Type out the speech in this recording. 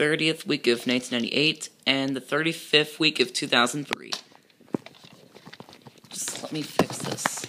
30th week of 1998 and the 35th week of 2003. Just let me fix this.